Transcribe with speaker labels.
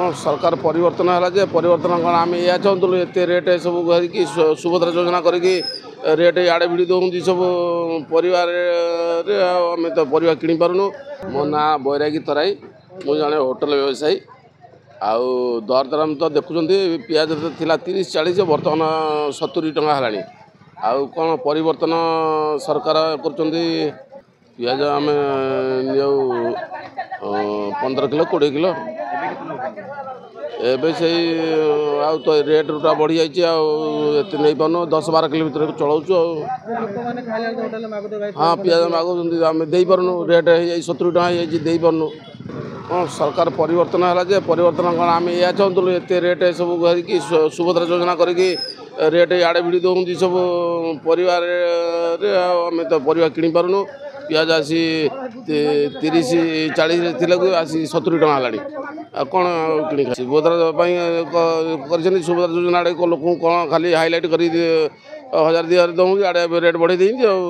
Speaker 1: ହଁ ସରକାର ପରିବର୍ତ୍ତନ ହେଲା ଯେ ପରିବର୍ତ୍ତନ କ'ଣ ଆମେ ଏଇଆ ଚାହୁଁଥିଲୁ ଏତେ ରେଟ୍ ସବୁ କରିକି ସୁଭଦ୍ରା ଯୋଜନା କରିକି ରେଟ୍ ଆଡ଼େ ଭିଡ଼ି ଦେଉଛନ୍ତି ସବୁ ପରିବାରରେ ଆଉ ଆମେ ତ ପରିବା କିଣିପାରୁନୁ ମୋ ନାଁ ବୈରାଗୀ ତରାଇ ମୁଁ ଜଣେ ହୋଟେଲ ବ୍ୟବସାୟୀ। ଆଉ ଦରଦାମ ତ ଦେଖୁଛନ୍ତି ପିଆଜ ତ ଥିଲା ତିରିଶ ଚାଳିଶ ବର୍ତ୍ତମାନ ସତୁରି ଟଙ୍କା ହେଲାଣି। ଆଉ କ'ଣ ପରିବର୍ତ୍ତନ ସରକାର କରୁଛନ୍ତି? ପିଆଜ ଆମେ ନେଉ ପନ୍ଦର କିଲୋ କୋଡ଼ିଏ କିଲୋ। ଏବେ ସେଇ ଆଉ ତ ରେଟ୍ଟା ବଢ଼ିଯାଇଛି ଆଉ ଏତେ ନେଇପାରୁନୁ ଦଶ ବାର କିଲୋ ଭିତରେ ଚଳାଉଛୁ ଆଉ। ହଁ ପିଆଜ ମାଗୁଛନ୍ତି ଆମେ ଦେଇପାରୁନୁ ରେଟ୍ ହେଇଯାଇଛି ସତୁରି ଟଙ୍କା ହେଇଯାଇଛି ଦେଇପାରୁନୁ ହଁ ସରକାର ପରିବର୍ତ୍ତନ ହେଲା ଯେ ପରିବର୍ତ୍ତନ କ'ଣ ଆମେ ଏଇଆ ଚାହୁଁଥିଲୁ ଏତେ ରେଟ୍ ସବୁ କରିକି ସୁଭଦ୍ରା ଯୋଜନା କରିକି ରେଟ୍ ଆଡ଼େ ଭିଡ଼ି ଦେଉଛନ୍ତି ସବୁ ପରିବାରରେ ଆଉ ଆମେ ତ ପରିବା କିଣିପାରୁନୁ ପିଆଜ ଆସି ତିରିଶ ଚାଳିଶ ଥିଲାକୁ ଆସି ସତୁରି ଟଙ୍କା ହେଲାଣି। ଆଉ କ'ଣ ଆଉ କିଣି ସୁଭଦ୍ରା ପାଇଁ କ- କରିଛନ୍ତି ସୁଭଦ୍ରା ଯୋଜନା ଆଡ଼େ ଲୋକଙ୍କୁ କ'ଣ ଖାଲି ହାଇଲାଇଟ୍ କରି ହଜାର ଦୁଇ ହଜାର ଦେଉଛନ୍ତି ଆଡ଼େ ରେଟ୍ ବଢ଼େଇ ଦେଇଛନ୍ତି ଆଉ।